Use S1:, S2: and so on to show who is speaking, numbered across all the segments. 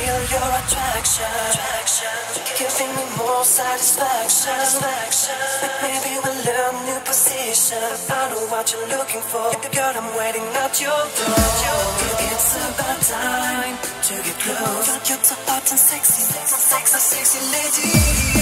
S1: feel your attraction. attraction. Giving me more satisfaction. satisfaction. Maybe we'll learn new position. I know what you're looking for. Girl, I'm waiting at your door. It's about time to get close. Got you hot and sexy, sexy, sexy, sexy lady.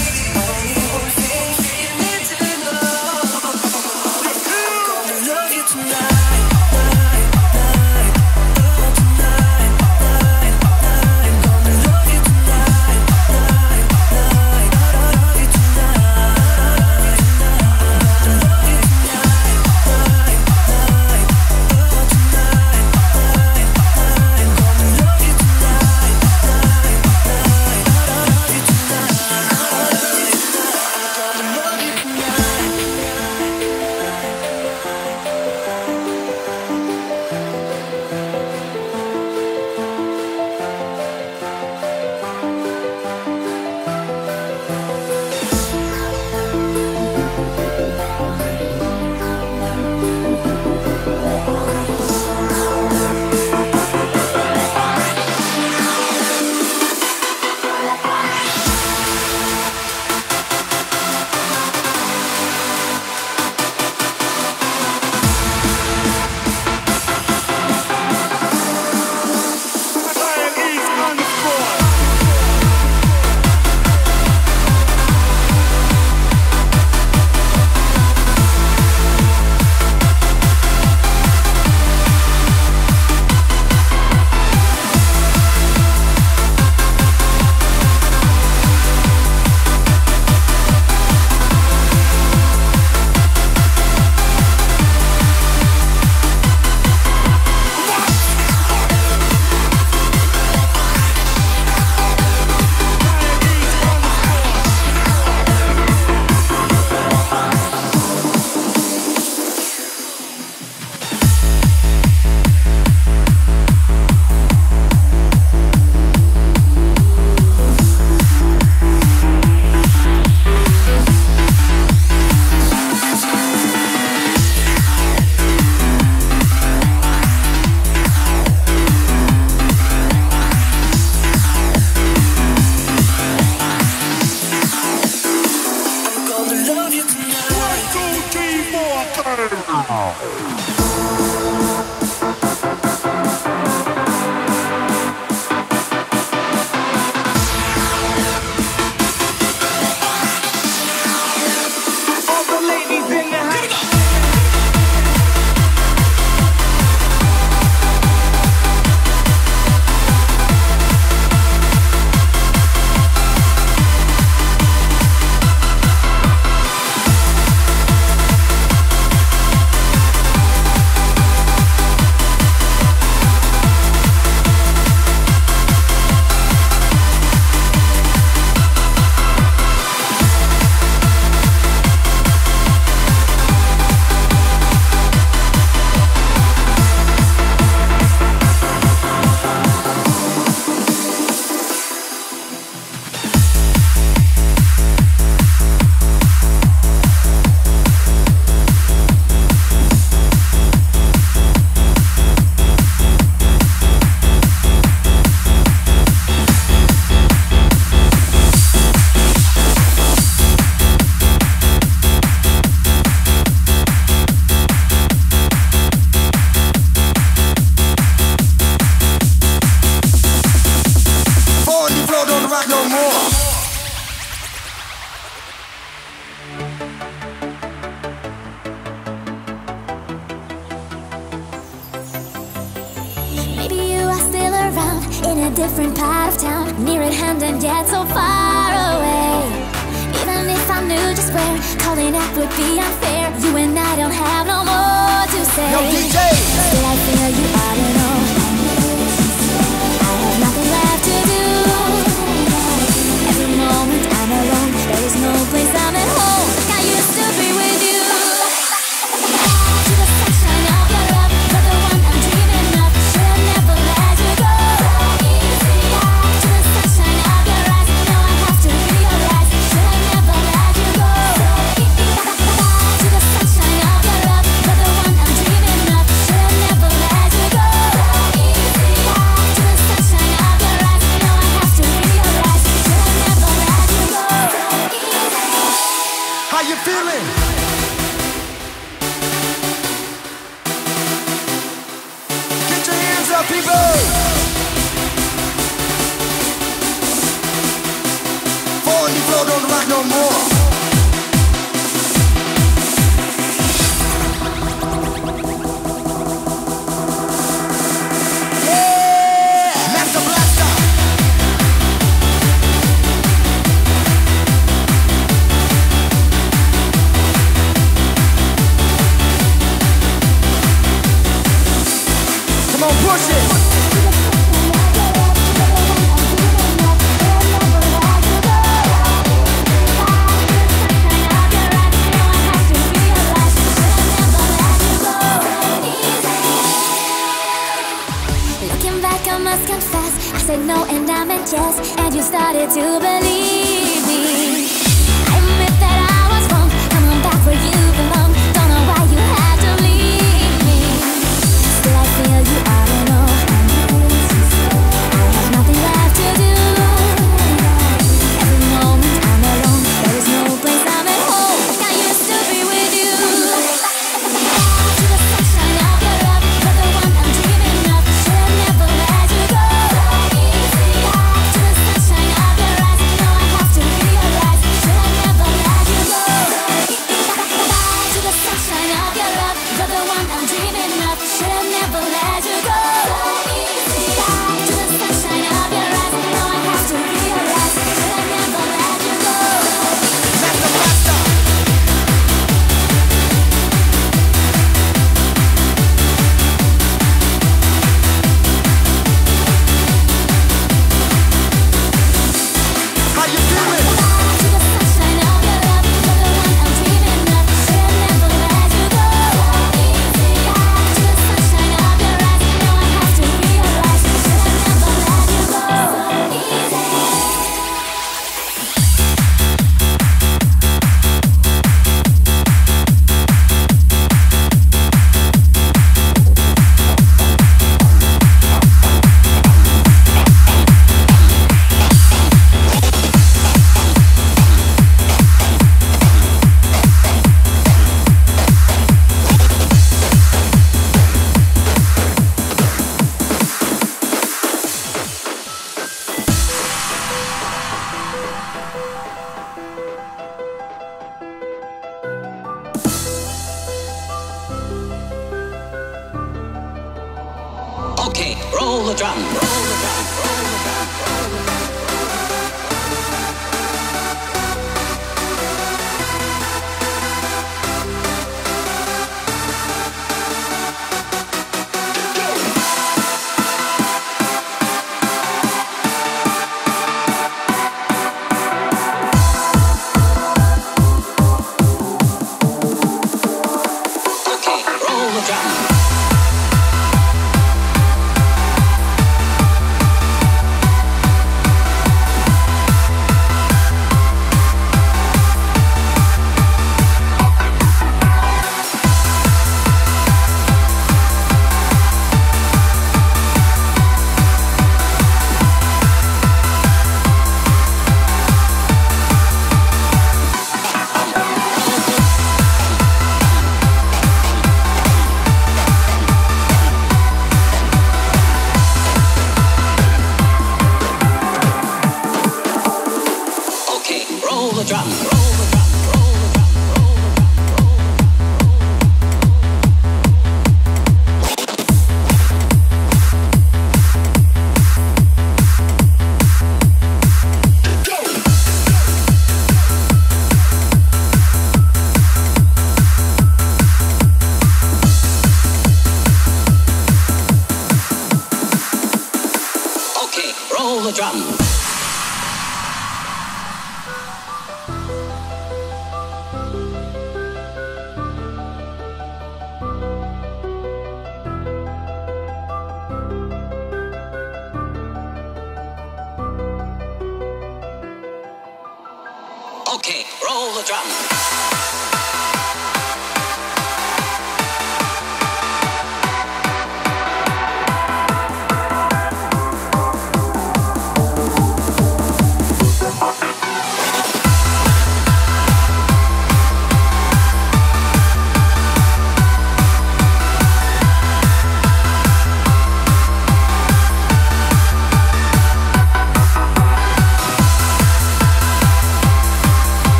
S1: Drum.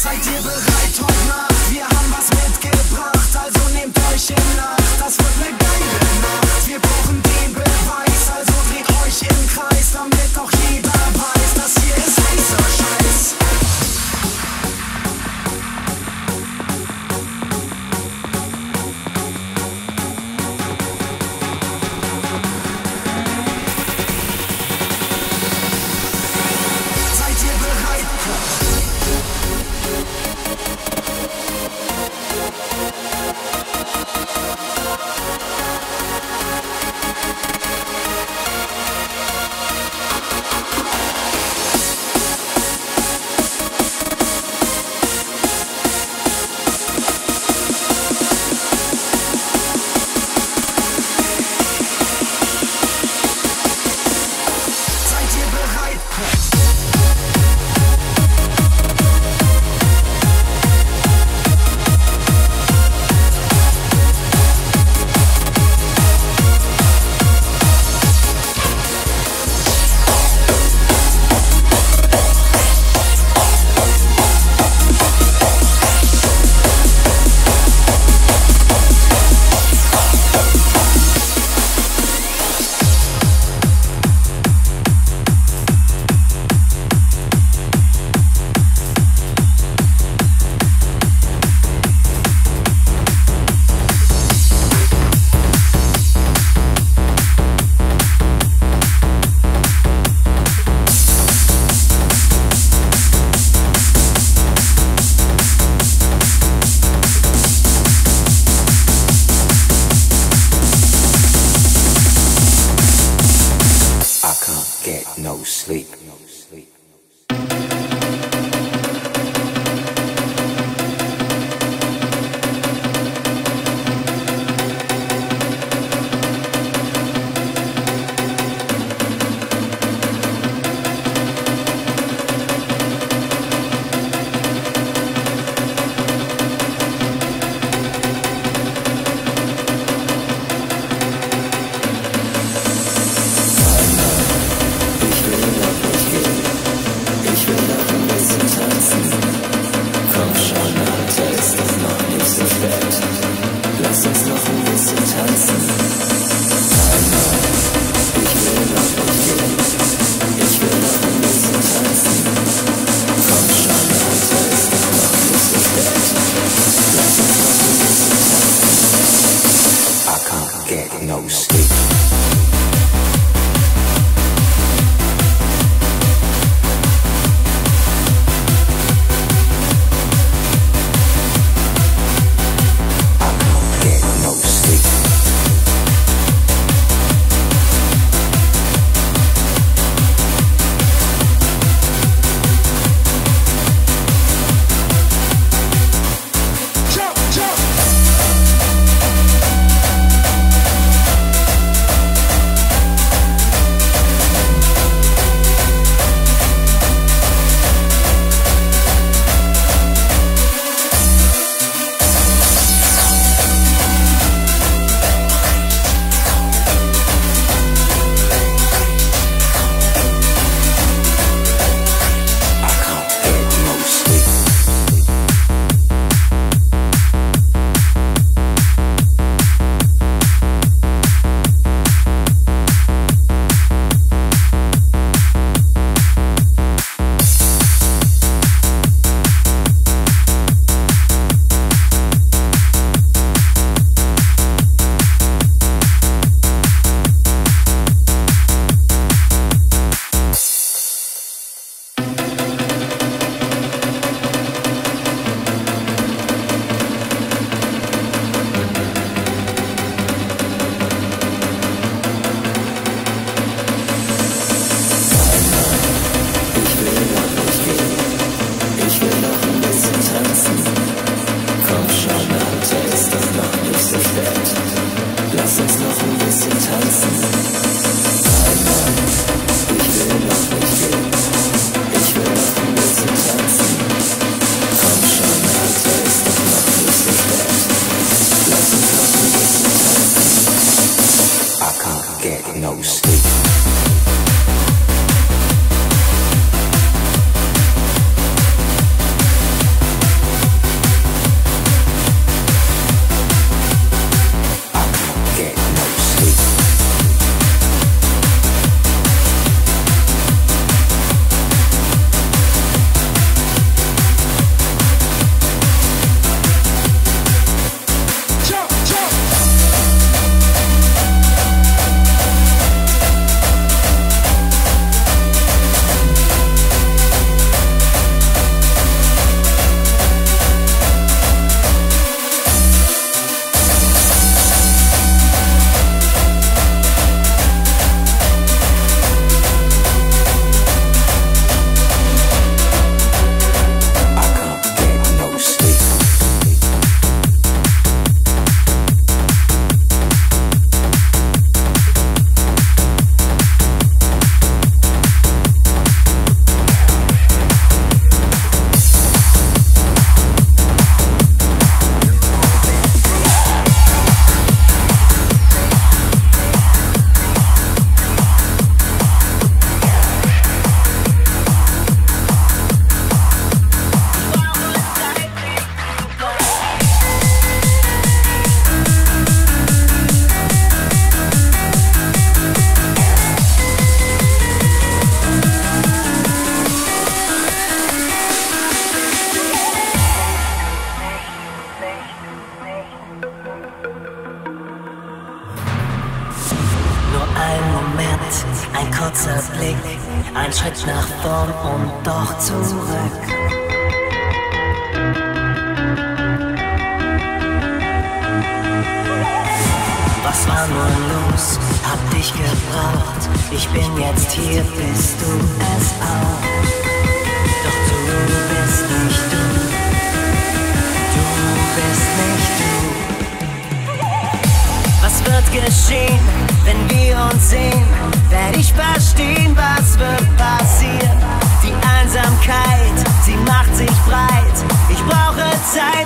S2: Seid ihr bereit heute Nacht? Wir haben was mitgebracht, also nehmt euch in Acht. Das wird ne geile Nacht. Wir brauchen den Beweis, also dreht euch im Kreis, damit auch jeder weiß, das hier ist heißer.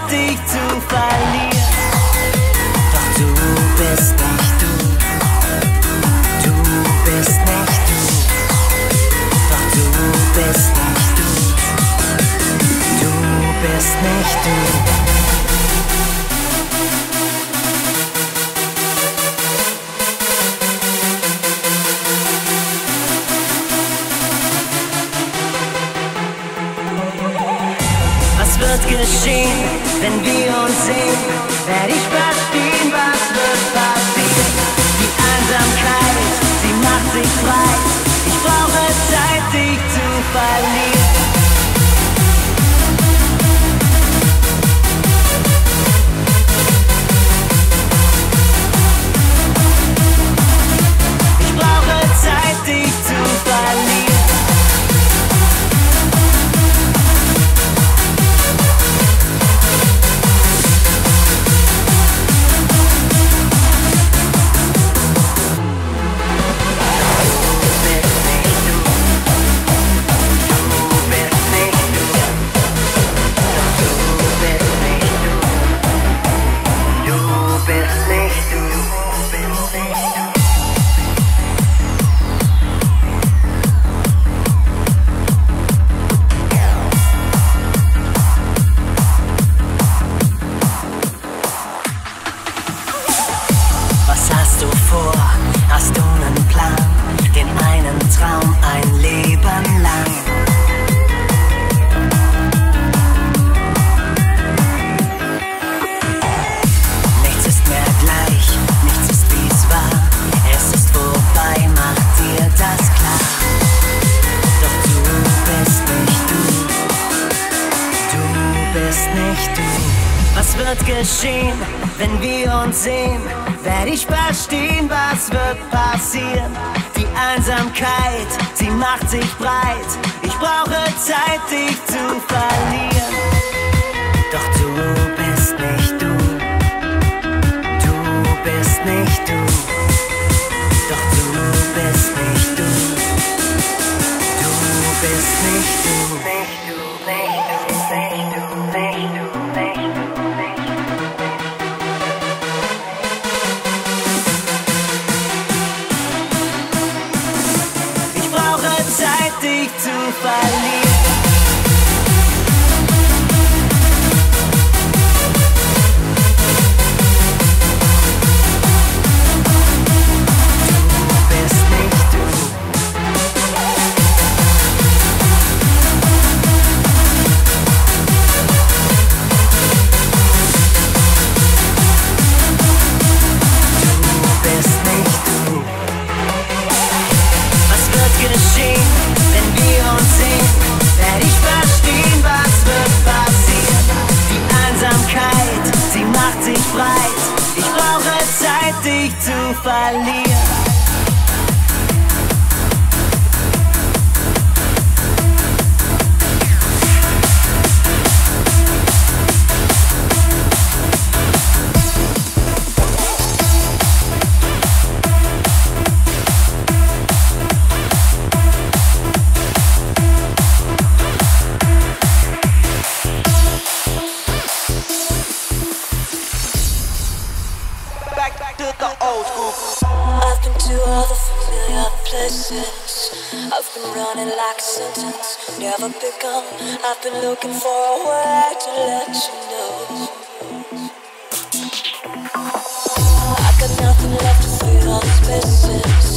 S3: addicted to finding geschehen, wenn wir uns sehen, werde ich verstehen, was wird passieren. Die Einsamkeit, sie macht sich breit, ich brauche Zeit, dich zu verlieren.
S4: I leave like a sentence never begun. I've been looking for a way to let you know. I've got nothing left to feel on spaces.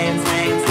S4: Like